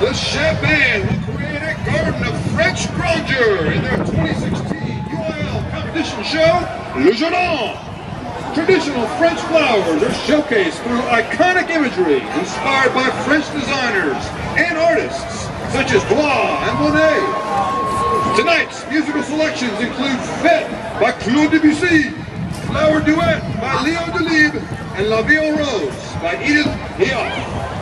The Champagne will create a garden of French grandeur in their 2016 UIL competition show, Le Jardin. Traditional French flowers are showcased through iconic imagery inspired by French designers and artists such as Blois and Monet. Tonight's musical selections include Fête by Claude Debussy, Flower Duet by Leo Delibes, and La Vie en Rose by Edith Piaf.